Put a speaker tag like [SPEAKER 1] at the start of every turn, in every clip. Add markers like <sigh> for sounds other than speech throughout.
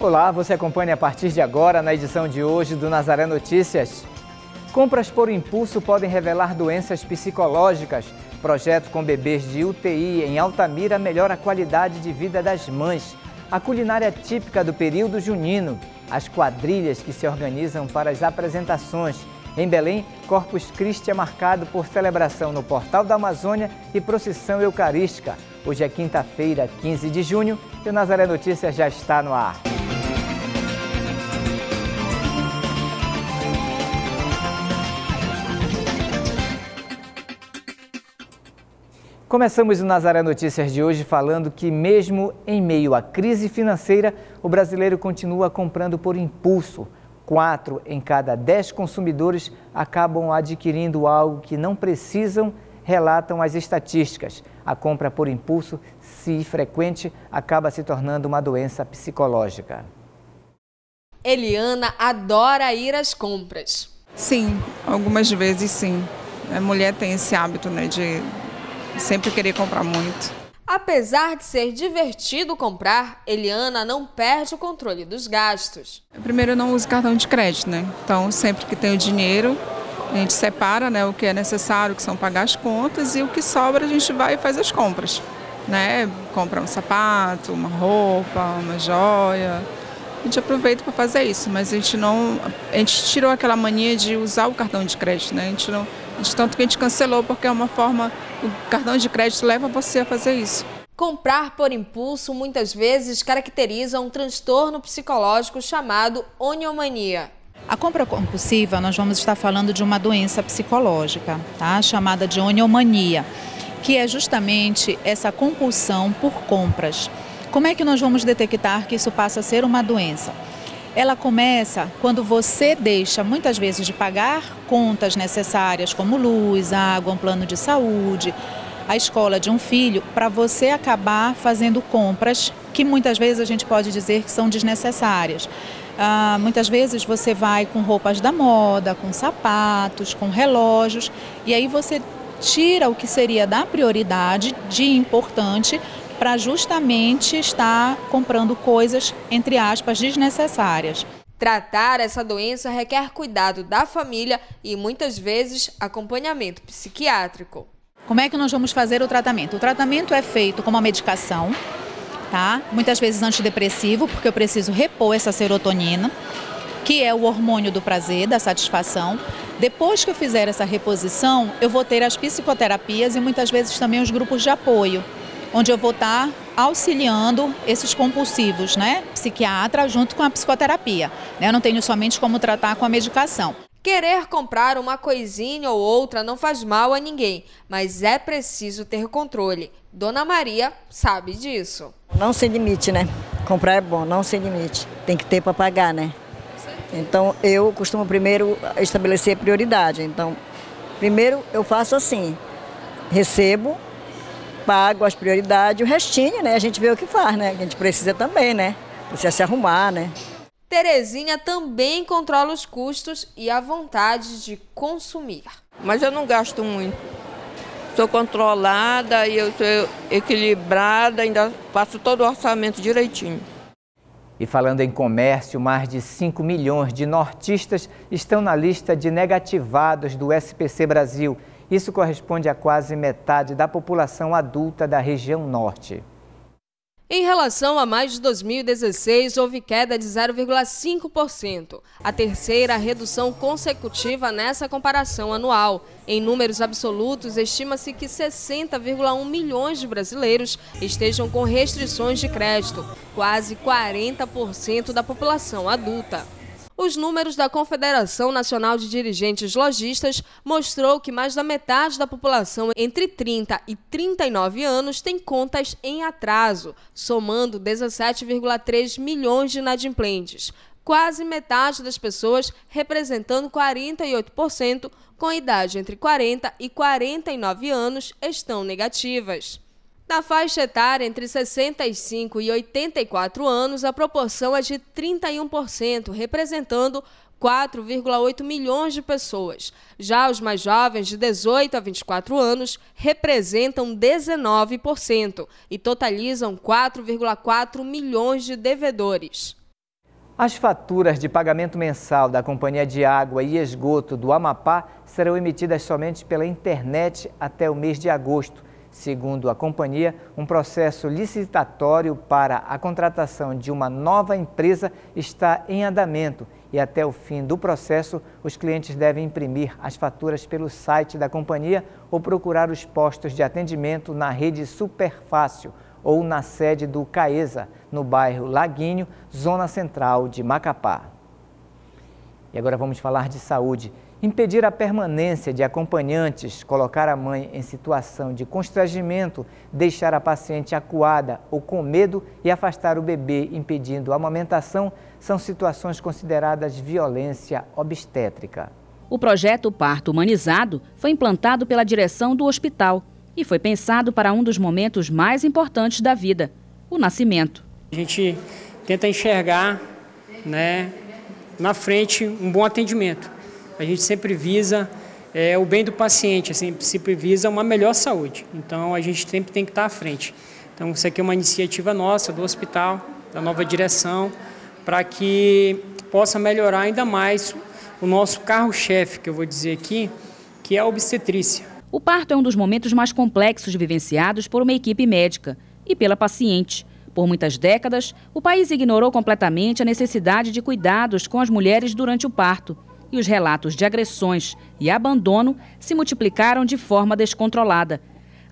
[SPEAKER 1] Olá, você acompanha a partir de agora na edição de hoje do Nazaré Notícias. Compras por impulso podem revelar doenças psicológicas. Projeto com bebês de UTI em Altamira melhora a qualidade de vida das mães. A culinária típica do período junino. As quadrilhas que se organizam para as apresentações. Em Belém, Corpus Christi é marcado por celebração no Portal da Amazônia e procissão eucarística. Hoje é quinta-feira, 15 de junho, e o Nazaré Notícias já está no ar. Começamos o Nazaré Notícias de hoje falando que, mesmo em meio à crise financeira, o brasileiro continua comprando por impulso. Quatro em cada dez consumidores acabam adquirindo algo que não precisam, relatam as estatísticas. A compra por impulso, se frequente, acaba se tornando uma doença psicológica.
[SPEAKER 2] Eliana adora ir às compras.
[SPEAKER 3] Sim, algumas vezes sim. A mulher tem esse hábito né, de sempre querer comprar muito.
[SPEAKER 2] Apesar de ser divertido comprar, Eliana não perde o controle dos gastos.
[SPEAKER 3] Primeiro, eu não uso cartão de crédito, né? Então, sempre que tenho dinheiro, a gente separa né, o que é necessário, que são pagar as contas, e o que sobra a gente vai e faz as compras. Né? Compra um sapato, uma roupa, uma joia. A gente aproveita para fazer isso, mas a gente não. A gente tirou aquela mania de usar o cartão de crédito, né? A gente não de tanto que a gente cancelou, porque é uma forma, o cartão de crédito leva você a fazer isso.
[SPEAKER 2] Comprar por impulso muitas vezes caracteriza um transtorno psicológico chamado oniomania.
[SPEAKER 4] A compra compulsiva, nós vamos estar falando de uma doença psicológica, tá? chamada de oniomania, que é justamente essa compulsão por compras. Como é que nós vamos detectar que isso passa a ser uma doença? ela começa quando você deixa muitas vezes de pagar contas necessárias como luz, água, um plano de saúde, a escola de um filho, para você acabar fazendo compras que muitas vezes a gente pode dizer que são desnecessárias. Ah, muitas vezes você vai com roupas da moda, com sapatos, com relógios, e aí você tira o que seria da prioridade de importante para justamente estar comprando coisas, entre aspas, desnecessárias.
[SPEAKER 2] Tratar essa doença requer cuidado da família e muitas vezes acompanhamento psiquiátrico.
[SPEAKER 4] Como é que nós vamos fazer o tratamento? O tratamento é feito com uma medicação, tá? Muitas vezes antidepressivo, porque eu preciso repor essa serotonina, que é o hormônio do prazer, da satisfação. Depois que eu fizer essa reposição, eu vou ter as psicoterapias e muitas vezes também os grupos de apoio onde eu vou estar auxiliando esses compulsivos, né? Psiquiatra junto com a psicoterapia. Né? Eu não tenho somente como tratar com a medicação.
[SPEAKER 2] Querer comprar uma coisinha ou outra não faz mal a ninguém, mas é preciso ter controle. Dona Maria sabe disso.
[SPEAKER 5] Não sem limite, né? Comprar é bom, não sem limite. Tem que ter para pagar, né? Então eu costumo primeiro estabelecer prioridade. Então, primeiro eu faço assim: recebo, pago as prioridades, o restinho, né? A gente vê o que faz, né? A gente precisa também, né? Precisa se arrumar, né?
[SPEAKER 2] Terezinha também controla os custos e a vontade de consumir.
[SPEAKER 6] Mas eu não gasto muito. Sou controlada e eu sou equilibrada, ainda faço todo o orçamento direitinho.
[SPEAKER 1] E falando em comércio, mais de 5 milhões de nortistas estão na lista de negativados do SPC Brasil isso corresponde a quase metade da população adulta da região norte.
[SPEAKER 2] Em relação a mais de 2016, houve queda de 0,5%, a terceira redução consecutiva nessa comparação anual. Em números absolutos, estima-se que 60,1 milhões de brasileiros estejam com restrições de crédito, quase 40% da população adulta. Os números da Confederação Nacional de Dirigentes Logistas mostrou que mais da metade da população entre 30 e 39 anos tem contas em atraso, somando 17,3 milhões de inadimplentes. Quase metade das pessoas, representando 48%, com idade entre 40 e 49 anos, estão negativas. Na faixa etária entre 65 e 84 anos, a proporção é de 31%, representando 4,8 milhões de pessoas. Já os mais jovens, de 18 a 24 anos, representam 19% e totalizam 4,4 milhões de devedores.
[SPEAKER 1] As faturas de pagamento mensal da Companhia de Água e Esgoto do Amapá serão emitidas somente pela internet até o mês de agosto. Segundo a companhia, um processo licitatório para a contratação de uma nova empresa está em andamento e até o fim do processo, os clientes devem imprimir as faturas pelo site da companhia ou procurar os postos de atendimento na rede Superfácil ou na sede do CAESA, no bairro Laguinho, zona central de Macapá. E agora vamos falar de saúde. Impedir a permanência de acompanhantes, colocar a mãe em situação de constrangimento, deixar a paciente acuada ou com medo e afastar o bebê impedindo a amamentação são situações consideradas violência obstétrica.
[SPEAKER 7] O projeto Parto Humanizado foi implantado pela direção do hospital e foi pensado para um dos momentos mais importantes da vida, o nascimento.
[SPEAKER 8] A gente tenta enxergar né, na frente um bom atendimento. A gente sempre visa é, o bem do paciente, assim, sempre visa uma melhor saúde. Então a gente sempre tem que estar à frente. Então isso aqui é uma iniciativa nossa do hospital, da nova direção, para que possa melhorar ainda mais o nosso carro-chefe, que eu vou dizer aqui, que é a obstetrícia.
[SPEAKER 7] O parto é um dos momentos mais complexos vivenciados por uma equipe médica e pela paciente. Por muitas décadas, o país ignorou completamente a necessidade de cuidados com as mulheres durante o parto, e os relatos de agressões e abandono se multiplicaram de forma descontrolada.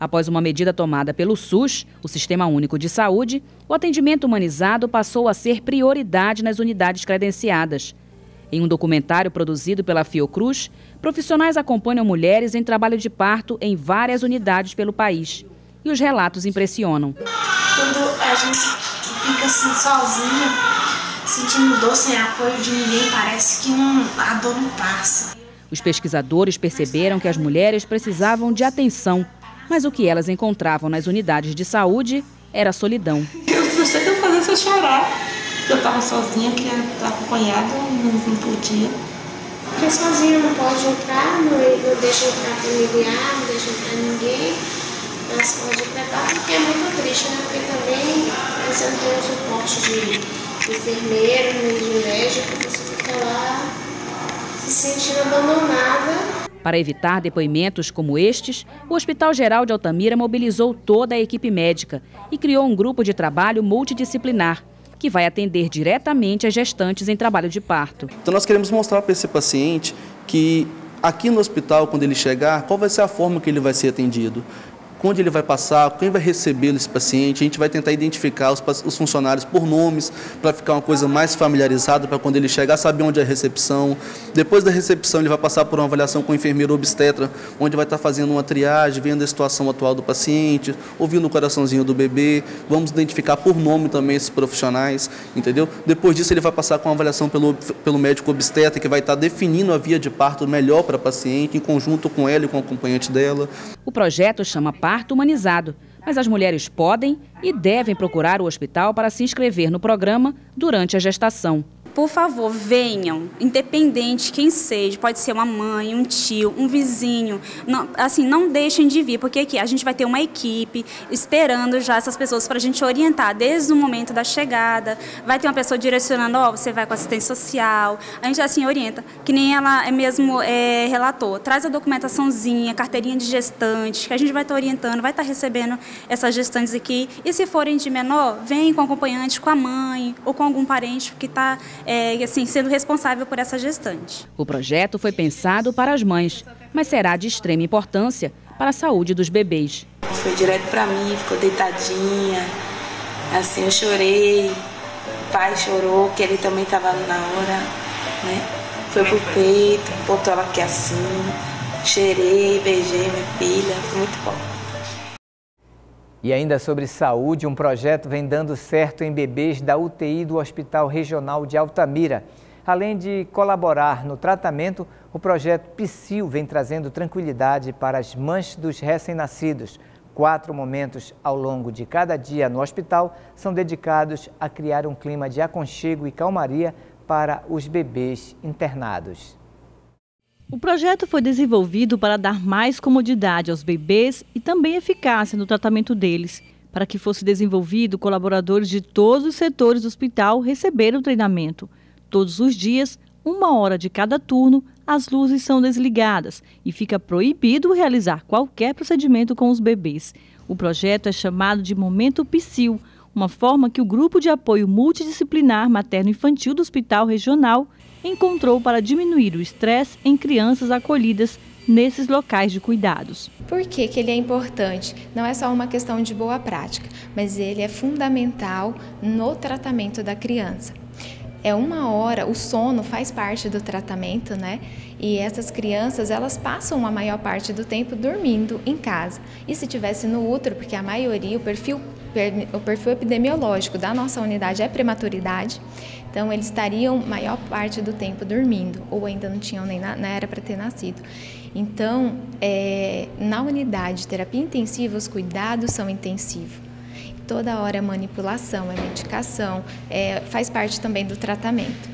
[SPEAKER 7] Após uma medida tomada pelo SUS, o Sistema Único de Saúde, o atendimento humanizado passou a ser prioridade nas unidades credenciadas. Em um documentário produzido pela Fiocruz, profissionais acompanham mulheres em trabalho de parto em várias unidades pelo país. E os relatos impressionam.
[SPEAKER 9] Quando a gente fica assim sozinha, sentindo dor sem apoio de ninguém, parece que não, a dor não passa.
[SPEAKER 7] Os pesquisadores perceberam que as mulheres precisavam de atenção, mas o que elas encontravam nas unidades de saúde era solidão.
[SPEAKER 9] Eu sei que eu fazer você chorar eu estava sozinha, que acompanhada, não, não podia. Porque sozinha não pode entrar, não, não deixa entrar familiar, não deixa entrar ninguém. Mas pode entrar porque é muito triste, né? Porque também você não tem o suporte de enfermeiro, nem de médico, você fica lá se sentindo abandonada.
[SPEAKER 7] Para evitar depoimentos como estes, o Hospital Geral de Altamira mobilizou toda a equipe médica e criou um grupo de trabalho multidisciplinar que vai atender diretamente as gestantes em trabalho de parto.
[SPEAKER 10] Então nós queremos mostrar para esse paciente que aqui no hospital, quando ele chegar, qual vai ser a forma que ele vai ser atendido onde ele vai passar, quem vai receber esse paciente. A gente vai tentar identificar os, os funcionários por nomes, para ficar uma coisa mais familiarizada, para quando ele chegar, saber onde é a recepção. Depois da recepção, ele vai passar por uma avaliação com o enfermeiro obstetra, onde vai estar fazendo uma triagem, vendo a situação atual do paciente, ouvindo o coraçãozinho do bebê. Vamos identificar por nome também esses profissionais, entendeu? Depois disso, ele vai passar com uma avaliação pelo, pelo médico obstetra, que vai estar definindo a via de parto melhor para a paciente, em conjunto com ela e com o acompanhante dela.
[SPEAKER 7] O projeto chama parto humanizado, mas as mulheres podem e devem procurar o hospital para se inscrever no programa durante a gestação
[SPEAKER 11] por favor, venham, independente quem seja, pode ser uma mãe, um tio, um vizinho, não, assim, não deixem de vir, porque aqui a gente vai ter uma equipe esperando já essas pessoas para a gente orientar desde o momento da chegada, vai ter uma pessoa direcionando, ó, oh, você vai com assistência social, a gente assim orienta, que nem ela é mesmo é, relatou, traz a documentaçãozinha, carteirinha de gestante, que a gente vai estar orientando, vai estar recebendo essas gestantes aqui, e se forem de menor, vem com acompanhante, com a mãe, ou com algum parente que está é, assim, sendo responsável por essa gestante.
[SPEAKER 7] O projeto foi pensado para as mães, mas será de extrema importância para a saúde dos bebês.
[SPEAKER 9] Foi direto para mim, ficou deitadinha, assim eu chorei, o pai chorou, que ele também estava na hora, né? Foi pro peito, botou ela aqui assim, cheirei, beijei minha filha, foi muito bom.
[SPEAKER 1] E ainda sobre saúde, um projeto vem dando certo em bebês da UTI do Hospital Regional de Altamira. Além de colaborar no tratamento, o projeto Psil vem trazendo tranquilidade para as mães dos recém-nascidos. Quatro momentos ao longo de cada dia no hospital são dedicados a criar um clima de aconchego e calmaria para os bebês internados.
[SPEAKER 12] O projeto foi desenvolvido para dar mais comodidade aos bebês e também eficácia no tratamento deles. Para que fosse desenvolvido, colaboradores de todos os setores do hospital receberam treinamento. Todos os dias, uma hora de cada turno, as luzes são desligadas e fica proibido realizar qualquer procedimento com os bebês. O projeto é chamado de Momento Psil, uma forma que o Grupo de Apoio Multidisciplinar Materno-Infantil do Hospital Regional encontrou para diminuir o estresse em crianças acolhidas nesses locais de cuidados.
[SPEAKER 13] Por que, que ele é importante? Não é só uma questão de boa prática, mas ele é fundamental no tratamento da criança é uma hora, o sono faz parte do tratamento, né? E essas crianças, elas passam a maior parte do tempo dormindo em casa. E se tivesse no útero, porque a maioria, o perfil, o perfil epidemiológico da nossa unidade é prematuridade, então eles estariam maior parte do tempo dormindo, ou ainda não tinham nem, na, não era para ter nascido. Então, é, na unidade de terapia intensiva, os cuidados são intensivos toda hora é manipulação, é medicação, é, faz parte também do tratamento.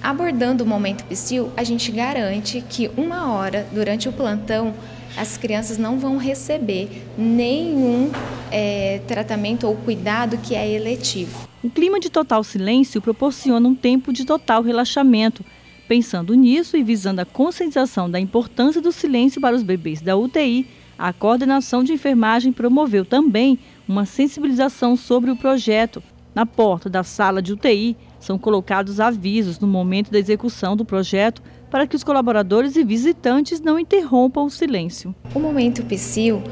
[SPEAKER 13] Abordando o momento psil, a gente garante que uma hora durante o plantão as crianças não vão receber nenhum é, tratamento ou cuidado que é eletivo.
[SPEAKER 12] O clima de total silêncio proporciona um tempo de total relaxamento. Pensando nisso e visando a conscientização da importância do silêncio para os bebês da UTI, a coordenação de enfermagem promoveu também uma sensibilização sobre o projeto. Na porta da sala de UTI são colocados avisos no momento da execução do projeto para que os colaboradores e visitantes não interrompam o silêncio.
[SPEAKER 13] O momento PSIL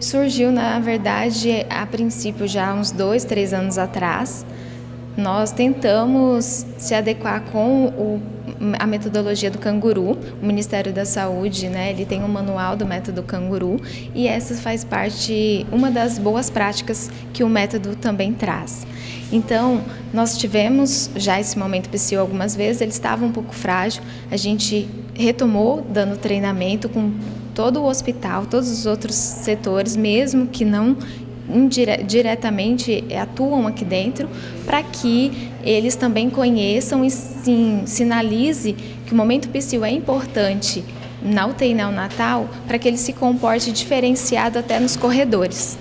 [SPEAKER 13] surgiu, na verdade, a princípio já uns dois, três anos atrás. Nós tentamos se adequar com o a metodologia do canguru. O Ministério da Saúde, né, ele tem um manual do método canguru e essa faz parte uma das boas práticas que o método também traz. Então, nós tivemos já esse momento PCO algumas vezes, ele estava um pouco frágil, a gente retomou dando treinamento com todo o hospital, todos os outros setores, mesmo que não diretamente atuam aqui dentro, para que eles também conheçam e sim, sinalize que o momento psil é importante na UTI neonatal para que ele se comporte diferenciado até nos corredores.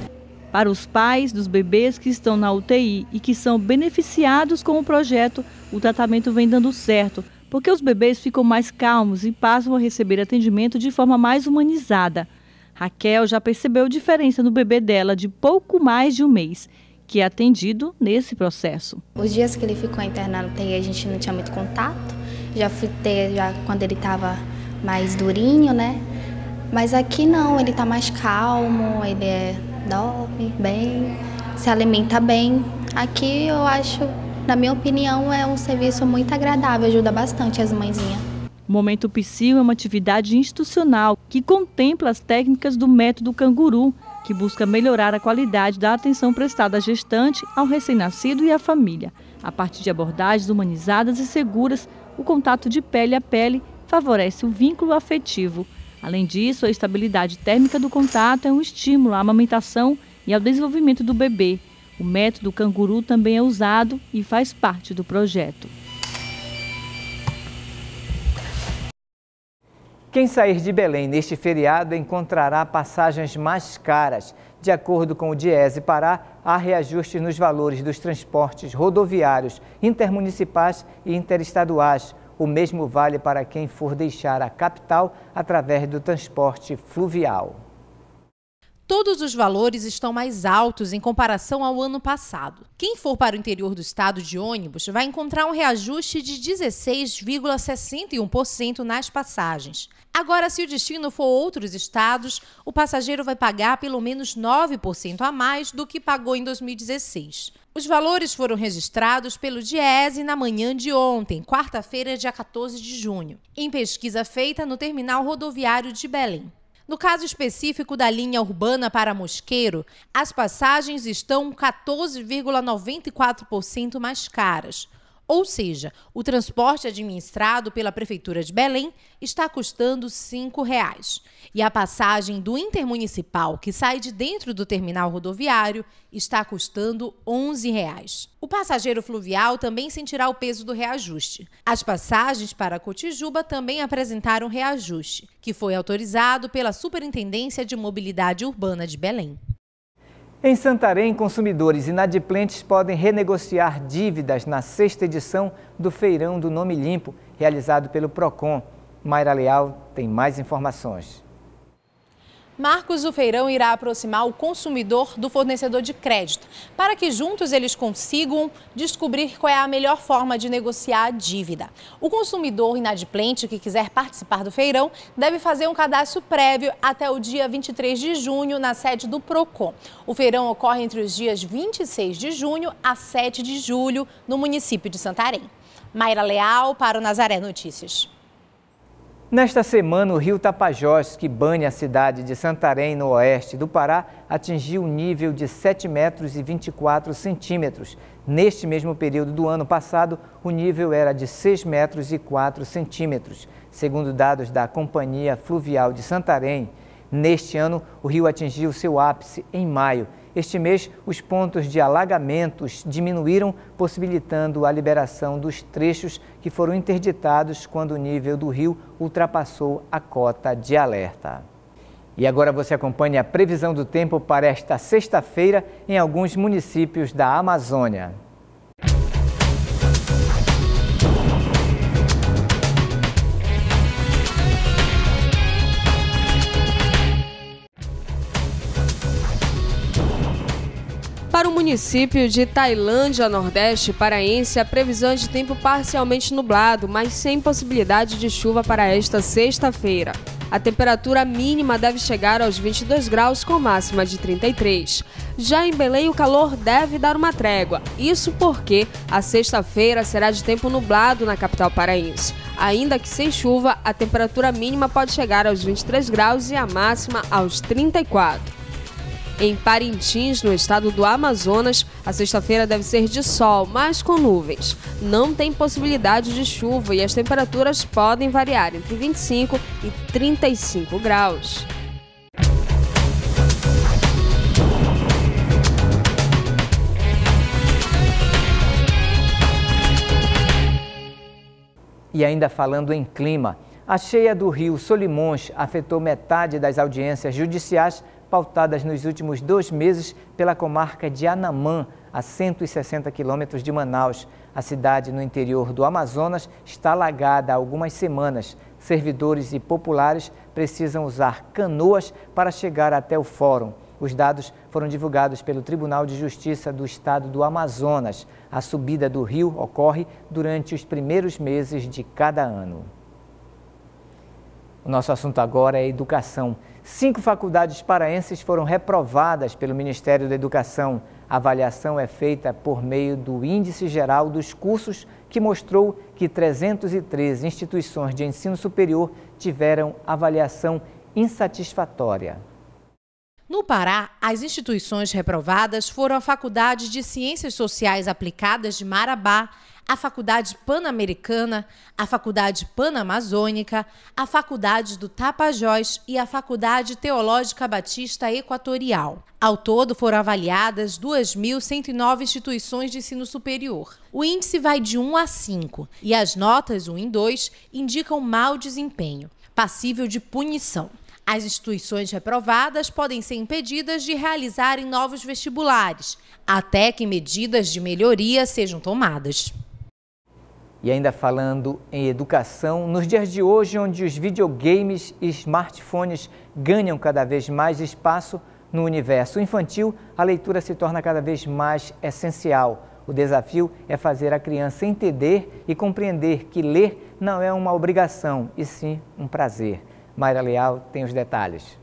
[SPEAKER 12] Para os pais dos bebês que estão na UTI e que são beneficiados com o projeto, o tratamento vem dando certo, porque os bebês ficam mais calmos e passam a receber atendimento de forma mais humanizada. Raquel já percebeu diferença no bebê dela de pouco mais de um mês, que é atendido nesse processo.
[SPEAKER 14] Os dias que ele ficou internado, a gente não tinha muito contato. Já fui ter já quando ele estava mais durinho, né? Mas aqui não, ele está mais calmo, ele é, dorme bem, se alimenta bem. Aqui eu acho, na minha opinião, é um serviço muito agradável, ajuda bastante as mãezinhas.
[SPEAKER 12] O Momento Psil é uma atividade institucional que contempla as técnicas do método canguru, que busca melhorar a qualidade da atenção prestada à gestante, ao recém-nascido e à família. A partir de abordagens humanizadas e seguras, o contato de pele a pele favorece o vínculo afetivo. Além disso, a estabilidade térmica do contato é um estímulo à amamentação e ao desenvolvimento do bebê. O método canguru também é usado e faz parte do projeto.
[SPEAKER 1] Quem sair de Belém neste feriado encontrará passagens mais caras. De acordo com o Diese Pará, há reajustes nos valores dos transportes rodoviários, intermunicipais e interestaduais. O mesmo vale para quem for deixar a capital através do transporte fluvial.
[SPEAKER 15] Todos os valores estão mais altos em comparação ao ano passado. Quem for para o interior do estado de ônibus vai encontrar um reajuste de 16,61% nas passagens. Agora, se o destino for outros estados, o passageiro vai pagar pelo menos 9% a mais do que pagou em 2016. Os valores foram registrados pelo Diese na manhã de ontem, quarta-feira, dia 14 de junho, em pesquisa feita no terminal rodoviário de Belém. No caso específico da linha urbana para Mosqueiro, as passagens estão 14,94% mais caras. Ou seja, o transporte administrado pela Prefeitura de Belém está custando R$ 5,00. E a passagem do intermunicipal, que sai de dentro do terminal rodoviário, está custando R$ 11,00. O passageiro fluvial também sentirá o peso do reajuste. As passagens para Cotijuba também apresentaram reajuste, que foi autorizado pela Superintendência de Mobilidade Urbana de Belém.
[SPEAKER 1] Em Santarém, consumidores inadimplentes podem renegociar dívidas na sexta edição do Feirão do Nome Limpo, realizado pelo PROCON. Mayra Leal tem mais informações.
[SPEAKER 15] Marcos, o feirão irá aproximar o consumidor do fornecedor de crédito, para que juntos eles consigam descobrir qual é a melhor forma de negociar a dívida. O consumidor inadimplente que quiser participar do feirão deve fazer um cadastro prévio até o dia 23 de junho na sede do PROCON. O feirão ocorre entre os dias 26 de junho a 7 de julho no município de Santarém. Mayra Leal para o Nazaré Notícias.
[SPEAKER 1] Nesta semana, o rio Tapajós, que banha a cidade de Santarém, no oeste do Pará, atingiu um nível de 7 metros e 24 centímetros. Neste mesmo período do ano passado, o nível era de 6 metros e 4 centímetros. Segundo dados da Companhia Fluvial de Santarém, neste ano, o rio atingiu seu ápice em maio este mês, os pontos de alagamentos diminuíram, possibilitando a liberação dos trechos que foram interditados quando o nível do rio ultrapassou a cota de alerta. E agora você acompanha a previsão do tempo para esta sexta-feira em alguns municípios da Amazônia.
[SPEAKER 2] Município de Tailândia, Nordeste Paraense, a previsão é de tempo parcialmente nublado, mas sem possibilidade de chuva para esta sexta-feira. A temperatura mínima deve chegar aos 22 graus, com máxima de 33. Já em Belém, o calor deve dar uma trégua. Isso porque a sexta-feira será de tempo nublado na capital paraense. Ainda que sem chuva, a temperatura mínima pode chegar aos 23 graus e a máxima aos 34. Em Parintins, no estado do Amazonas, a sexta-feira deve ser de sol, mas com nuvens. Não tem possibilidade de chuva e as temperaturas podem variar entre 25 e 35 graus.
[SPEAKER 1] E ainda falando em clima, a cheia do rio Solimões afetou metade das audiências judiciais pautadas nos últimos dois meses pela comarca de Anamã, a 160 quilômetros de Manaus. A cidade no interior do Amazonas está alagada há algumas semanas. Servidores e populares precisam usar canoas para chegar até o fórum. Os dados foram divulgados pelo Tribunal de Justiça do Estado do Amazonas. A subida do rio ocorre durante os primeiros meses de cada ano. O nosso assunto agora é educação. Cinco faculdades paraenses foram reprovadas pelo Ministério da Educação. A avaliação é feita por meio do Índice Geral dos Cursos, que mostrou que 303 instituições de ensino superior tiveram avaliação insatisfatória.
[SPEAKER 15] No Pará, as instituições reprovadas foram a Faculdade de Ciências Sociais Aplicadas de Marabá, a Faculdade Pan-Americana, a Faculdade Pan-Amazônica, a Faculdade do Tapajós e a Faculdade Teológica Batista Equatorial. Ao todo, foram avaliadas 2.109 instituições de ensino superior. O índice vai de 1 a 5 e as notas 1 e 2 indicam mau desempenho, passível de punição. As instituições reprovadas podem ser impedidas de realizarem novos vestibulares, até que medidas de melhoria sejam tomadas.
[SPEAKER 1] E ainda falando em educação, nos dias de hoje, onde os videogames e smartphones ganham cada vez mais espaço no universo infantil, a leitura se torna cada vez mais essencial. O desafio é fazer a criança entender e compreender que ler não é uma obrigação, e sim um prazer. Mayra Leal tem os detalhes.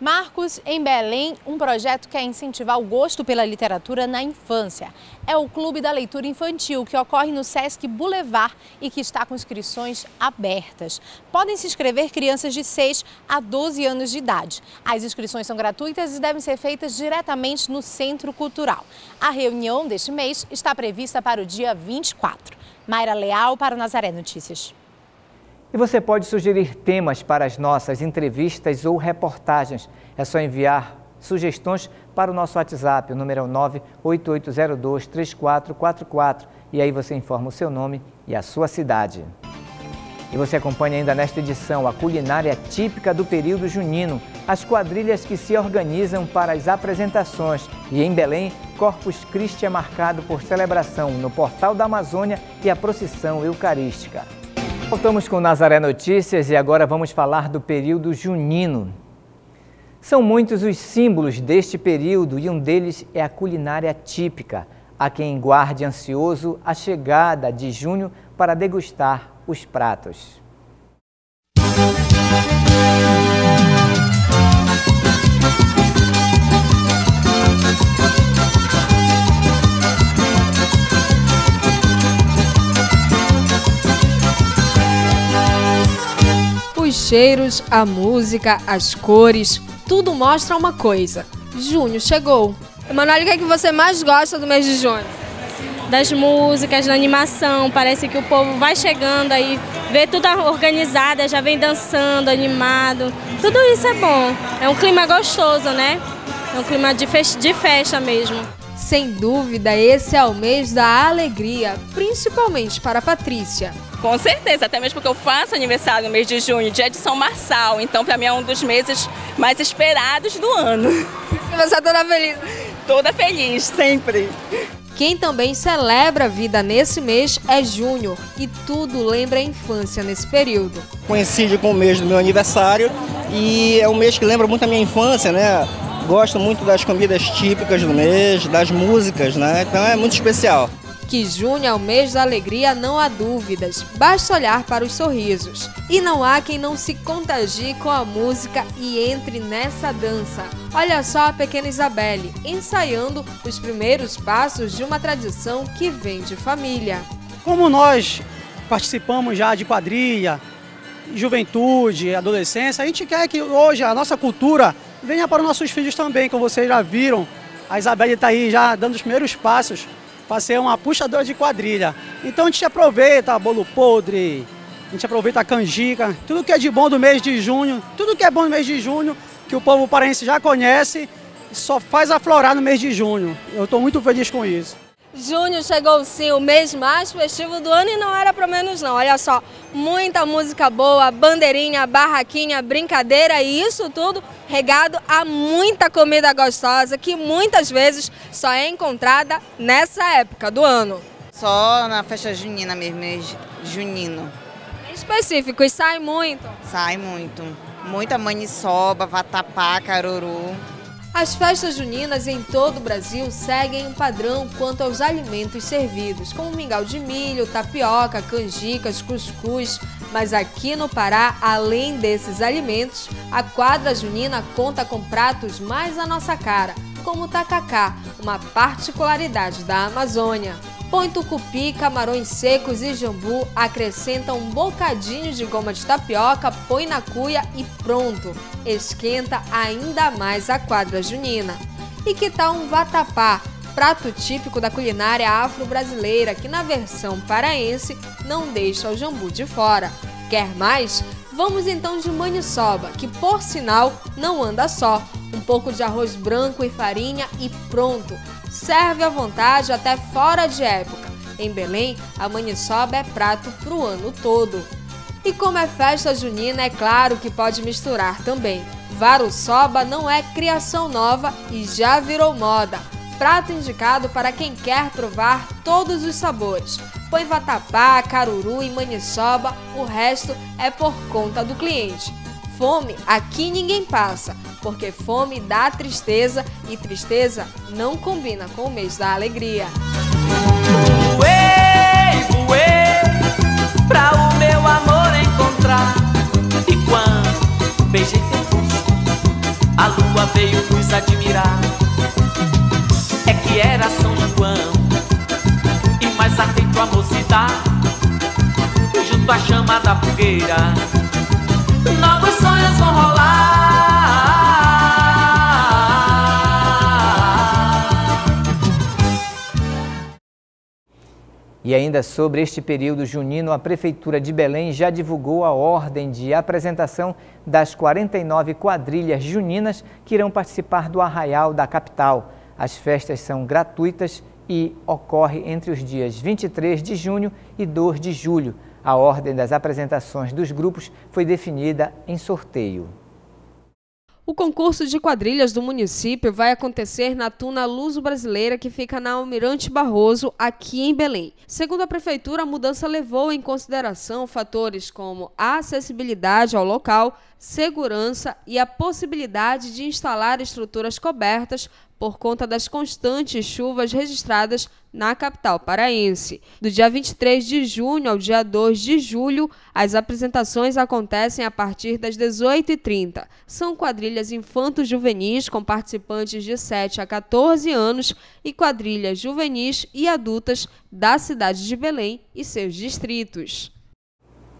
[SPEAKER 15] Marcos, em Belém, um projeto quer incentivar o gosto pela literatura na infância. É o Clube da Leitura Infantil, que ocorre no Sesc Boulevard e que está com inscrições abertas. Podem se inscrever crianças de 6 a 12 anos de idade. As inscrições são gratuitas e devem ser feitas diretamente no Centro Cultural. A reunião deste mês está prevista para o dia 24. Mayra Leal para o Nazaré Notícias.
[SPEAKER 1] E você pode sugerir temas para as nossas entrevistas ou reportagens. É só enviar sugestões para o nosso WhatsApp, o número é 988023444. E aí você informa o seu nome e a sua cidade. E você acompanha ainda nesta edição a culinária típica do período junino, as quadrilhas que se organizam para as apresentações e em Belém, Corpus Christi é marcado por celebração no Portal da Amazônia e a procissão eucarística. Voltamos com Nazaré Notícias e agora vamos falar do período junino. São muitos os símbolos deste período e um deles é a culinária típica. Há quem guarde ansioso a chegada de junho para degustar os pratos.
[SPEAKER 2] Os cheiros, a música, as cores, tudo mostra uma coisa. Junho chegou. Emanuel, o que, é que você mais gosta do mês de junho?
[SPEAKER 16] Das músicas, da animação, parece que o povo vai chegando aí, vê tudo organizado, já vem dançando, animado. Tudo isso é bom. É um clima gostoso, né? É um clima de, fe de festa mesmo.
[SPEAKER 2] Sem dúvida, esse é o mês da alegria, principalmente para a Patrícia.
[SPEAKER 17] Com certeza, até mesmo porque eu faço aniversário no mês de junho, dia de São Marçal, então para mim é um dos meses mais esperados do ano. <laughs>
[SPEAKER 2] Você é toda feliz?
[SPEAKER 17] Toda feliz, sempre.
[SPEAKER 2] Quem também celebra a vida nesse mês é Júnior e tudo lembra a infância nesse período.
[SPEAKER 18] Coincide com o mês do meu aniversário e é um mês que lembra muito a minha infância, né? Gosto muito das comidas típicas do mês, das músicas, né? Então é muito especial.
[SPEAKER 2] Que junho é o mês da alegria, não há dúvidas. Basta olhar para os sorrisos. E não há quem não se contagie com a música e entre nessa dança. Olha só a pequena Isabelle ensaiando os primeiros passos de uma tradição que vem de família.
[SPEAKER 19] Como nós participamos já de quadrilha, juventude, adolescência, a gente quer que hoje a nossa cultura venha para os nossos filhos também, como vocês já viram. A Isabelle está aí já dando os primeiros passos para ser uma puxadora de quadrilha. Então a gente aproveita bolo podre, a gente aproveita a canjica, tudo que é de bom do mês de junho, tudo que é bom no mês de junho, que o povo paraense já conhece, só faz aflorar no mês de junho. Eu estou muito feliz com isso.
[SPEAKER 2] Junho chegou sim, o mês mais festivo do ano e não era para menos não. Olha só, muita música boa, bandeirinha, barraquinha, brincadeira e isso tudo regado a muita comida gostosa que muitas vezes só é encontrada nessa época do ano.
[SPEAKER 20] Só na festa junina mesmo, mês junino.
[SPEAKER 2] Em específico, e sai muito?
[SPEAKER 20] Sai muito. Muita maniçoba, vatapá, caruru.
[SPEAKER 2] As festas juninas em todo o Brasil seguem um padrão quanto aos alimentos servidos, como mingau de milho, tapioca, canjicas, cuscuz. Mas aqui no Pará, além desses alimentos, a quadra junina conta com pratos mais à nossa cara, como o tacacá, uma particularidade da Amazônia. Põe tucupi, camarões secos e jambu, acrescenta um bocadinho de goma de tapioca, põe na cuia e pronto! Esquenta ainda mais a quadra junina. E que tal um vatapá, prato típico da culinária afro-brasileira que na versão paraense não deixa o jambu de fora. Quer mais? Vamos então de maniçoba, que por sinal não anda só. Um pouco de arroz branco e farinha e pronto! Serve à vontade até fora de época. Em Belém, a maniçoba é prato para o ano todo. E como é festa junina, é claro que pode misturar também. Varuçoba não é criação nova e já virou moda. Prato indicado para quem quer provar todos os sabores. Põe vatapá, caruru e maniçoba, o resto é por conta do cliente. Fome aqui ninguém passa, porque fome dá tristeza e tristeza não combina com o mês da alegria.
[SPEAKER 21] Voei, voei, pra o meu amor encontrar. E quando beijei teu rosto, a lua veio nos admirar. É que era São João, e mais atento a mocidade, junto à chama da fogueira rolar.
[SPEAKER 1] E ainda sobre este período junino, a Prefeitura de Belém já divulgou a ordem de apresentação das 49 quadrilhas juninas que irão participar do Arraial da capital. As festas são gratuitas e ocorrem entre os dias 23 de junho e 2 de julho. A ordem das apresentações dos grupos foi definida em sorteio.
[SPEAKER 2] O concurso de quadrilhas do município vai acontecer na Tuna Luso Brasileira, que fica na Almirante Barroso, aqui em Belém. Segundo a Prefeitura, a mudança levou em consideração fatores como a acessibilidade ao local, segurança e a possibilidade de instalar estruturas cobertas por conta das constantes chuvas registradas na capital paraense. Do dia 23 de junho ao dia 2 de julho, as apresentações acontecem a partir das 18h30. São quadrilhas infanto-juvenis com participantes de 7 a 14 anos e quadrilhas juvenis e adultas da cidade de Belém e seus distritos.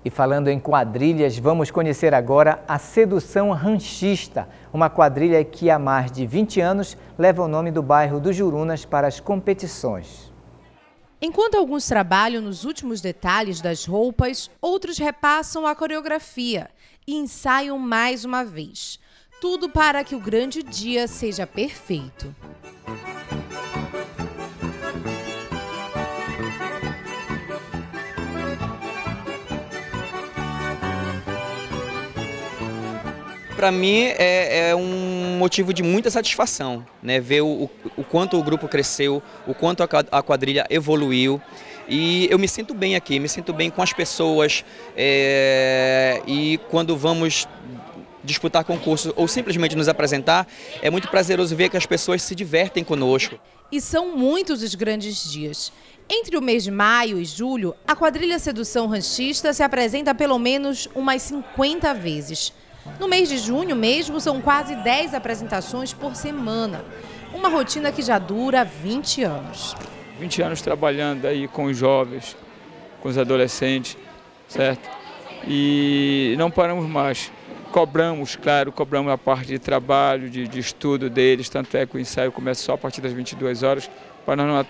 [SPEAKER 1] E falando em quadrilhas, vamos conhecer agora a Sedução Ranchista, uma quadrilha que há mais de 20 anos leva o nome do bairro do Jurunas para as competições.
[SPEAKER 15] Enquanto alguns trabalham nos últimos detalhes das roupas, outros repassam a coreografia e ensaiam mais uma vez. Tudo para que o grande dia seja perfeito.
[SPEAKER 22] Para mim é, é, um motivo de muita satisfação, né? Ver o, o quanto o grupo cresceu, o quanto a quadrilha evoluiu. E eu me sinto bem aqui, me sinto bem com as pessoas. É, e quando vamos disputar concursos ou simplesmente nos apresentar, é muito prazeroso ver que as pessoas se divertem conosco.
[SPEAKER 15] E são muitos os grandes dias. Entre o mês de maio e julho, a quadrilha Sedução Ranchista se apresenta pelo menos umas 50 vezes. No mês de junho mesmo, são quase 10 apresentações por semana. Uma rotina que já dura 20 anos.
[SPEAKER 23] 20 anos trabalhando aí com os jovens, com os adolescentes, certo? E não paramos mais. Cobramos, claro, cobramos a parte de trabalho, de, de estudo deles, tanto é que o ensaio começa só a partir das 22 horas, para nós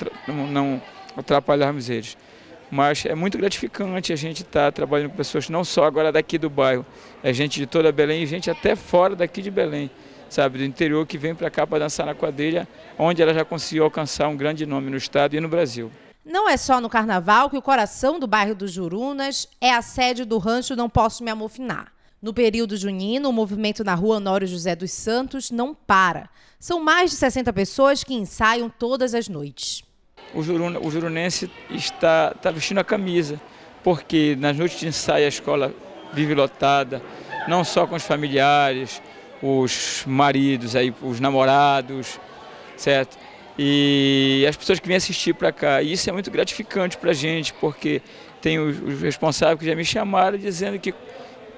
[SPEAKER 23] não, atrapalharmos eles. Mas é muito gratificante a gente estar tá trabalhando com pessoas não só agora daqui do bairro, é gente de toda Belém e gente até fora daqui de Belém, sabe, do interior que vem para cá para dançar na quadrilha, onde ela já conseguiu alcançar um grande nome no estado e no Brasil.
[SPEAKER 15] Não é só no carnaval que o coração do bairro dos Jurunas é a sede do rancho Não Posso Me Amofinar. No período junino, o movimento na rua Honório José dos Santos não para. São mais de 60 pessoas que ensaiam todas as noites
[SPEAKER 23] o, juruna, o jurunense está, está vestindo a camisa, porque nas noites de ensaio a escola vive lotada, não só com os familiares, os maridos, aí, os namorados, certo? E as pessoas que vêm assistir para cá. E isso é muito gratificante para a gente, porque tem os, os, responsáveis que já me chamaram dizendo que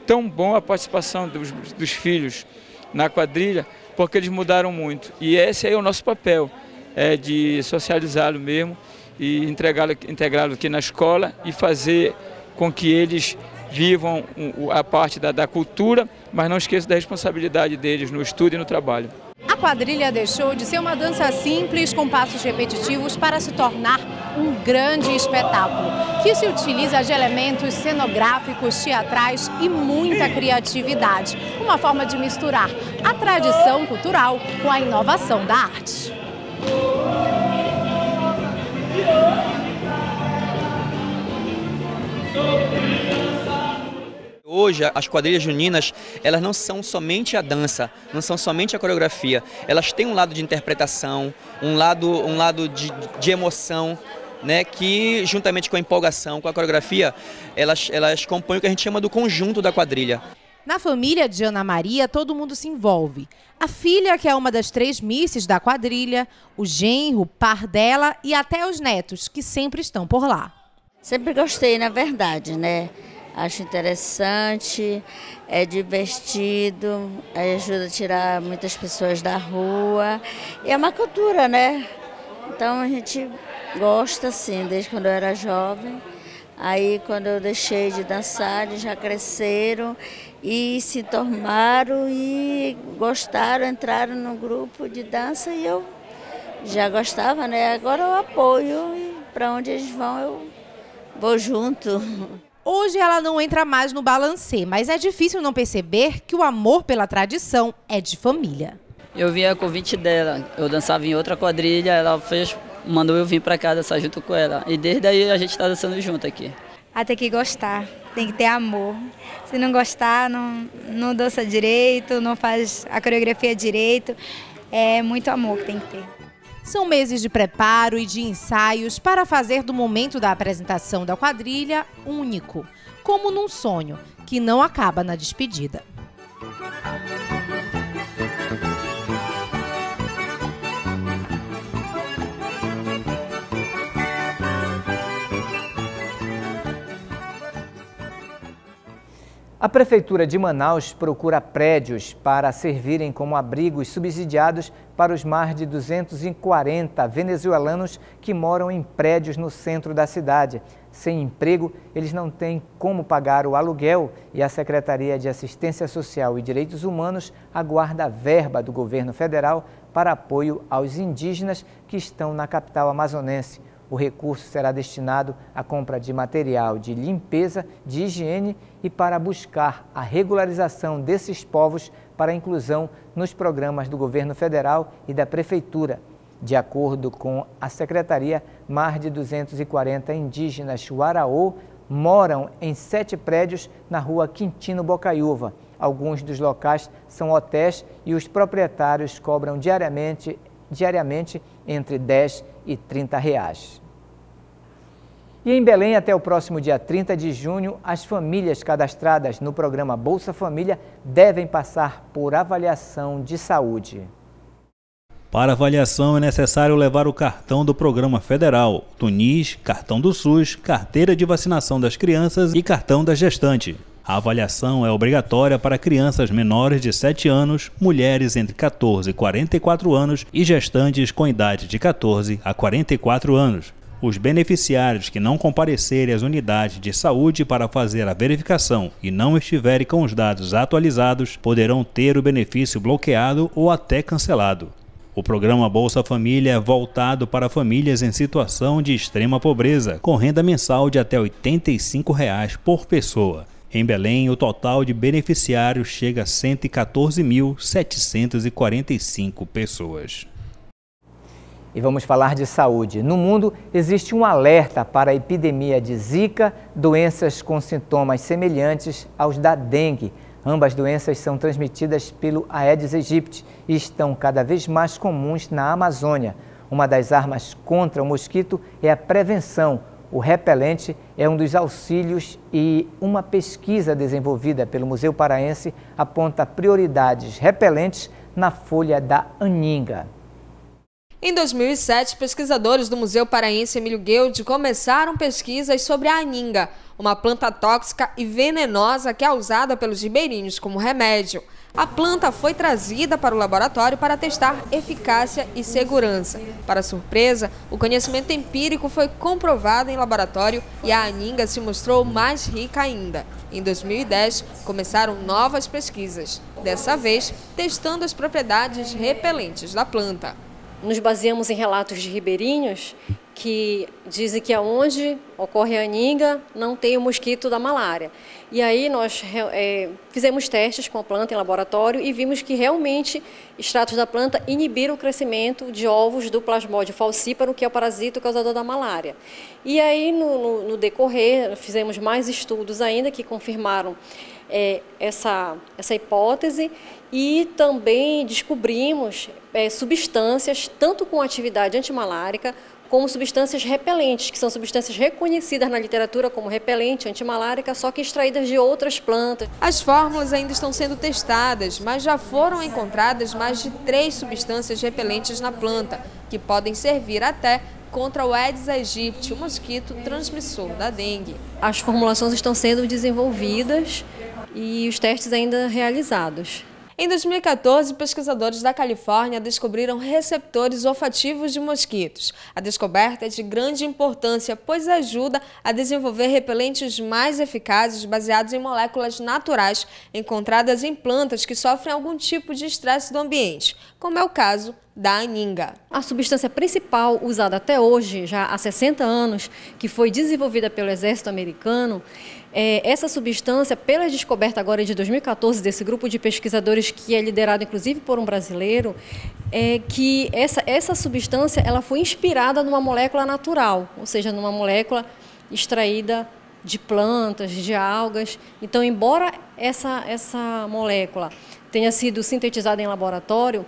[SPEAKER 23] tão bom a participação dos, dos filhos na quadrilha, porque eles mudaram muito. E esse é o nosso papel é, de socializá-lo mesmo e integrá-lo aqui na escola e fazer com que eles vivam a parte da, da cultura, mas não esqueçam da responsabilidade deles no estudo e no trabalho.
[SPEAKER 15] A quadrilha deixou de ser uma dança simples com passos repetitivos para se tornar um grande espetáculo, que se utiliza de elementos cenográficos, teatrais e muita criatividade. Uma forma de misturar a tradição cultural com a inovação da arte.
[SPEAKER 22] Hoje, as quadrilhas juninas, elas não são somente a dança, não são somente a coreografia. Elas têm um lado de interpretação, um lado, um lado de, de emoção, né, que juntamente com a empolgação, com a coreografia, elas, elas compõem o que a gente chama do conjunto da quadrilha.
[SPEAKER 15] Na família de Ana Maria, todo mundo se envolve. A filha, que é uma das três misses da quadrilha, o genro, par dela e até os netos, que sempre estão por lá.
[SPEAKER 24] Sempre gostei, na verdade, né? Acho interessante, é divertido, ajuda a tirar muitas pessoas da rua. E é uma cultura, né? Então a gente gosta, assim, desde quando eu era jovem. Aí, quando eu deixei de dançar, eles já cresceram e se tornaram e gostaram, entraram no grupo de dança e eu já gostava, né? Agora eu apoio e para onde eles vão eu vou junto. <laughs>
[SPEAKER 15] Hoje ela não entra mais no balancê, mas é difícil não perceber que o amor pela tradição é de família.
[SPEAKER 25] Eu vim a convite dela, eu dançava em outra quadrilha, ela fez mandou eu vir para cá dançar junto com ela. E desde aí a gente está dançando junto aqui.
[SPEAKER 26] Ah, tem que gostar, tem que ter amor. Se não gostar, não, não dança direito, não faz a coreografia direito. É muito amor que tem que ter.
[SPEAKER 15] São meses de preparo e de ensaios para fazer do momento da apresentação da quadrilha único, como num sonho, que não acaba na despedida.
[SPEAKER 1] A Prefeitura de Manaus procura prédios para servirem como abrigos subsidiados para os mais de 240 venezuelanos que moram em prédios no centro da cidade. Sem emprego, eles não têm como pagar o aluguel e a Secretaria de Assistência Social e Direitos Humanos aguarda verba do governo federal para apoio aos indígenas que estão na capital amazonense. O recurso será destinado à compra de material de limpeza, de higiene e para buscar a regularização desses povos para inclusão nos programas do governo federal e da prefeitura. De acordo com a secretaria, mais de 240 indígenas Huaraô moram em sete prédios na rua Quintino Bocaiúva. Alguns dos locais são hotéis e os proprietários cobram diariamente, diariamente entre 10 e 30 reais. E em Belém, até o próximo dia 30 de junho, as famílias cadastradas no programa Bolsa Família devem passar por avaliação de saúde.
[SPEAKER 27] Para avaliação é necessário levar o cartão do programa federal, Tunis, cartão do SUS, carteira de vacinação das crianças e cartão da gestante. A avaliação é obrigatória para crianças menores de 7 anos, mulheres entre 14 e 44 anos e gestantes com idade de 14 a 44 anos. Os beneficiários que não comparecerem às unidades de saúde para fazer a verificação e não estiverem com os dados atualizados poderão ter o benefício bloqueado ou até cancelado. O programa Bolsa Família é voltado para famílias em situação de extrema pobreza, com renda mensal de até 85 reais por pessoa. Em Belém, o total de beneficiários chega a 114.745 pessoas.
[SPEAKER 1] E vamos falar de saúde. No mundo, existe um alerta para a epidemia de Zika, doenças com sintomas semelhantes aos da dengue. Ambas doenças são transmitidas pelo Aedes aegypti e estão cada vez mais comuns na Amazônia. Uma das armas contra o mosquito é a prevenção. O repelente é um dos auxílios e uma pesquisa desenvolvida pelo Museu Paraense aponta prioridades repelentes na folha da aninga.
[SPEAKER 2] Em 2007, pesquisadores do Museu Paraense Emílio Guild começaram pesquisas sobre a aninga, uma planta tóxica e venenosa que é usada pelos ribeirinhos como remédio. A planta foi trazida para o laboratório para testar eficácia e segurança. Para surpresa, o conhecimento empírico foi comprovado em laboratório e a aninga se mostrou mais rica ainda. Em 2010, começaram novas pesquisas, dessa vez testando as propriedades repelentes da planta
[SPEAKER 28] nos baseamos em relatos de ribeirinhos que dizem que aonde ocorre a aninga não tem o mosquito da malária. E aí nós é, fizemos testes com a planta em laboratório e vimos que realmente extratos da planta inibiram o crescimento de ovos do plasmódio falcíparo, que é o parasito causador da malária. E aí no, no, no decorrer fizemos mais estudos ainda que confirmaram é, essa, essa hipótese e também descobrimos é, substâncias, tanto com atividade antimalárica, como substâncias repelentes, que são substâncias reconhecidas na literatura como repelente, antimalárica, só que extraídas de outras plantas.
[SPEAKER 2] As fórmulas ainda estão sendo testadas, mas já foram encontradas mais de três substâncias repelentes na planta, que podem servir até contra o Aedes aegypti, o mosquito transmissor da dengue.
[SPEAKER 28] As formulações estão sendo desenvolvidas e os testes ainda realizados.
[SPEAKER 2] Em 2014, pesquisadores da Califórnia descobriram receptores olfativos de mosquitos. A descoberta é de grande importância, pois ajuda a desenvolver repelentes mais eficazes baseados em moléculas naturais encontradas em plantas que sofrem algum tipo de estresse do ambiente, como é o caso da aninga.
[SPEAKER 28] A substância principal usada até hoje, já há 60 anos, que foi desenvolvida pelo Exército Americano, é, essa substância, pela descoberta agora de 2014 desse grupo de pesquisadores que é liderado inclusive por um brasileiro, é que essa, essa substância ela foi inspirada numa molécula natural, ou seja, numa molécula extraída de plantas, de algas. Então, embora essa, essa molécula tenha sido sintetizada em laboratório,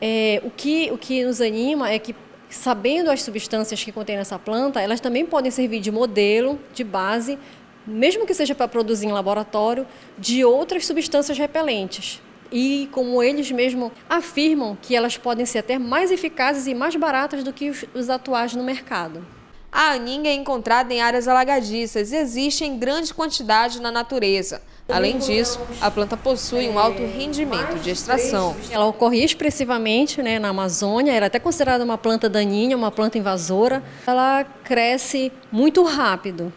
[SPEAKER 28] é, o, que, o que nos anima é que, sabendo as substâncias que contém essa planta, elas também podem servir de modelo, de base, mesmo que seja para produzir em laboratório, de outras substâncias repelentes. E como eles mesmos afirmam que elas podem ser até mais eficazes e mais baratas do que os, os atuais no mercado.
[SPEAKER 2] A aninga é encontrada em áreas alagadiças e existe em grande quantidade na natureza. Além disso, a planta possui um alto rendimento de extração.
[SPEAKER 28] Ela ocorre expressivamente né, na Amazônia, era é até considerada uma planta daninha, uma planta invasora. Ela cresce muito rápido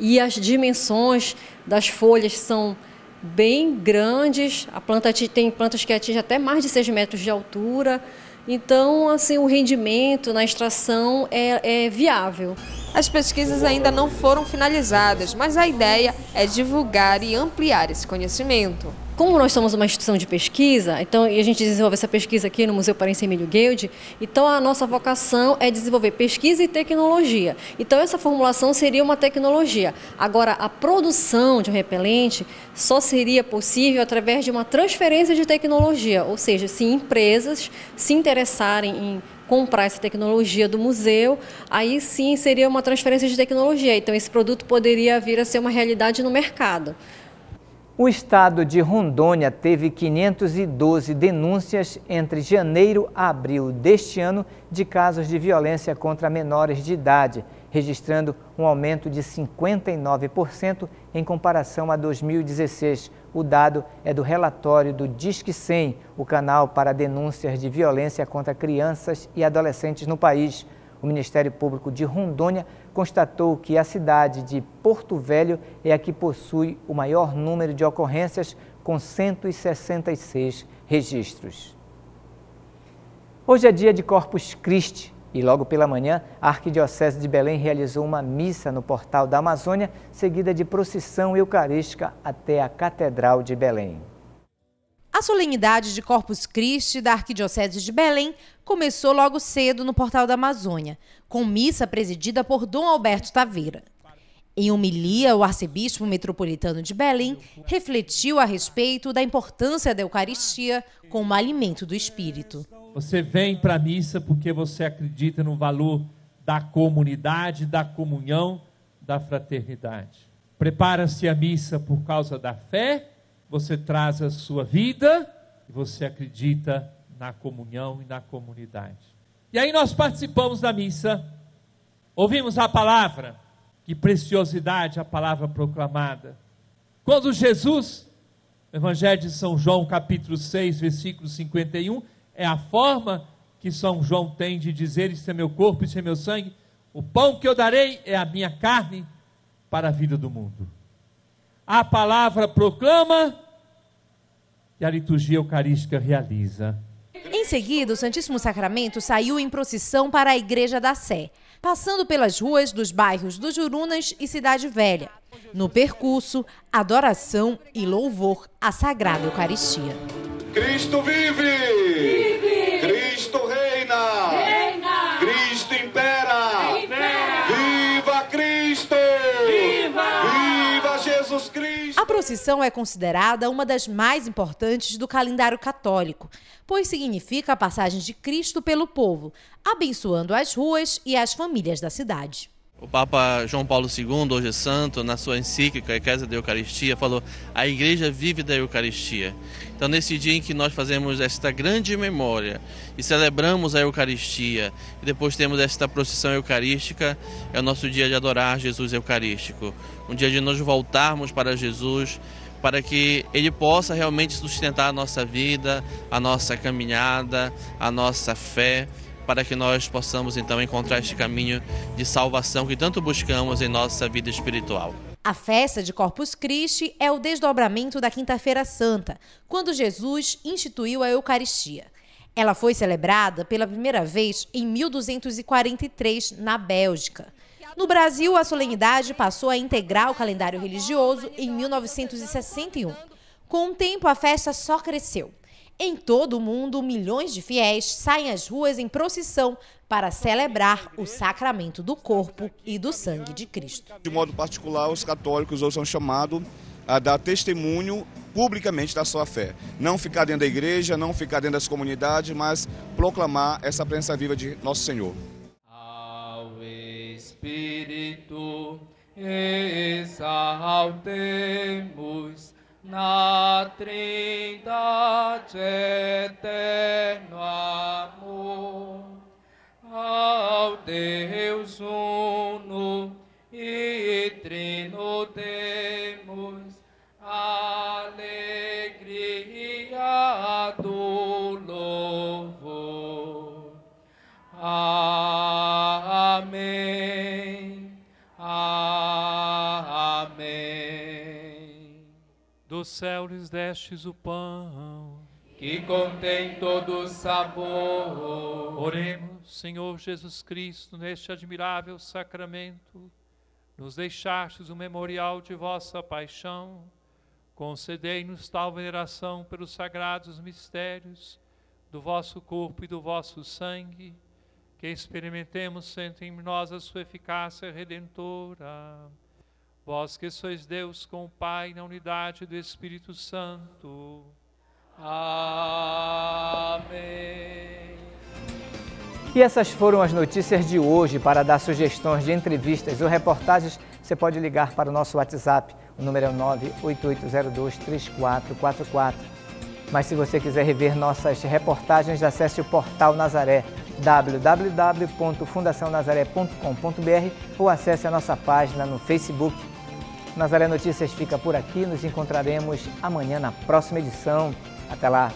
[SPEAKER 28] e as dimensões das folhas são bem grandes. A planta tem plantas que atingem até mais de 6 metros de altura. Então, assim, o rendimento na extração é, é viável.
[SPEAKER 2] As pesquisas ainda não foram finalizadas, mas a ideia é divulgar e ampliar esse conhecimento.
[SPEAKER 28] Como nós somos uma instituição de pesquisa, então e a gente desenvolve essa pesquisa aqui no Museu Parense Emílio Guild, então a nossa vocação é desenvolver pesquisa e tecnologia. Então essa formulação seria uma tecnologia. Agora, a produção de um repelente só seria possível através de uma transferência de tecnologia, ou seja, se empresas se interessarem em comprar essa tecnologia do museu, aí sim seria uma transferência de tecnologia. Então, esse produto poderia vir a ser uma realidade no mercado.
[SPEAKER 1] O estado de Rondônia teve 512 denúncias entre janeiro a abril deste ano de casos de violência contra menores de idade, registrando um aumento de 59% em comparação a 2016. O dado é do relatório do Disque 100, o canal para denúncias de violência contra crianças e adolescentes no país. O Ministério Público de Rondônia constatou que a cidade de Porto Velho é a que possui o maior número de ocorrências, com 166 registros. Hoje é dia de Corpus Christi e logo pela manhã a Arquidiocese de Belém realizou uma missa no Portal da Amazônia, seguida de procissão eucarística até a Catedral de Belém.
[SPEAKER 15] A solenidade de Corpus Christi da Arquidiocese de Belém começou logo cedo no Portal da Amazônia, com missa presidida por Dom Alberto Taveira. Em homilia, o arcebispo metropolitano de Belém refletiu a respeito da importância da Eucaristia como alimento do espírito.
[SPEAKER 29] Você vem para a missa porque você acredita no valor da comunidade, da comunhão, da fraternidade. Prepara-se a missa por causa da fé, você traz a sua vida e você acredita na comunhão e na comunidade. E aí nós participamos da missa, ouvimos a palavra, que preciosidade a palavra proclamada. Quando Jesus, no Evangelho de São João, capítulo 6, versículo 51, é a forma que São João tem de dizer: Isso é meu corpo, isso é meu sangue. O pão que eu darei é a minha carne para a vida do mundo. A palavra proclama e a liturgia eucarística realiza.
[SPEAKER 15] Em seguida, o Santíssimo Sacramento saiu em procissão para a Igreja da Sé, passando pelas ruas dos bairros do Jurunas e Cidade Velha. No percurso, adoração e louvor à Sagrada Eucaristia.
[SPEAKER 30] Cristo vive!
[SPEAKER 15] Procissão é considerada uma das mais importantes do calendário católico, pois significa a passagem de Cristo pelo povo, abençoando as ruas e as famílias da cidade.
[SPEAKER 31] O Papa João Paulo II, hoje santo, na sua encíclica Eclésia da Eucaristia, falou: a igreja vive da Eucaristia. Então, nesse dia em que nós fazemos esta grande memória e celebramos a Eucaristia, e depois temos esta procissão eucarística, é o nosso dia de adorar Jesus Eucarístico. Um dia de nós voltarmos para Jesus, para que Ele possa realmente sustentar a nossa vida, a nossa caminhada, a nossa fé para que nós possamos então encontrar este caminho de salvação que tanto buscamos em nossa vida espiritual.
[SPEAKER 15] A festa de Corpus Christi é o desdobramento da Quinta-feira Santa, quando Jesus instituiu a Eucaristia. Ela foi celebrada pela primeira vez em 1243, na Bélgica. No Brasil, a solenidade passou a integrar o calendário religioso em 1961. Com o tempo, a festa só cresceu. Em todo o mundo, milhões de fiéis saem às ruas em procissão para celebrar o sacramento do corpo e do sangue de Cristo.
[SPEAKER 32] De modo particular, os católicos hoje são chamados a dar testemunho publicamente da sua fé. Não ficar dentro da igreja, não ficar dentro das comunidades, mas proclamar essa presença viva de Nosso Senhor.
[SPEAKER 33] Ao Espírito exaltemos na trindade eterno amor ao Deus uno e trino demos alegria
[SPEAKER 29] Do céu lhes destes o pão,
[SPEAKER 33] que contém todo sabor.
[SPEAKER 29] Oremos, Senhor Jesus Cristo, neste admirável sacramento, nos deixastes o memorial de vossa paixão. Concedei-nos tal veneração pelos sagrados mistérios do vosso corpo e do vosso sangue, que experimentemos sempre em nós a sua eficácia redentora. Vós que sois Deus com o Pai na unidade do Espírito Santo.
[SPEAKER 33] Amém.
[SPEAKER 1] E essas foram as notícias de hoje. Para dar sugestões de entrevistas ou reportagens, você pode ligar para o nosso WhatsApp. O número é 988023444. Mas se você quiser rever nossas reportagens, acesse o portal Nazaré www.fundacionazaré.com.br ou acesse a nossa página no Facebook. Nazaré Notícias fica por aqui. Nos encontraremos amanhã na próxima edição. Até lá!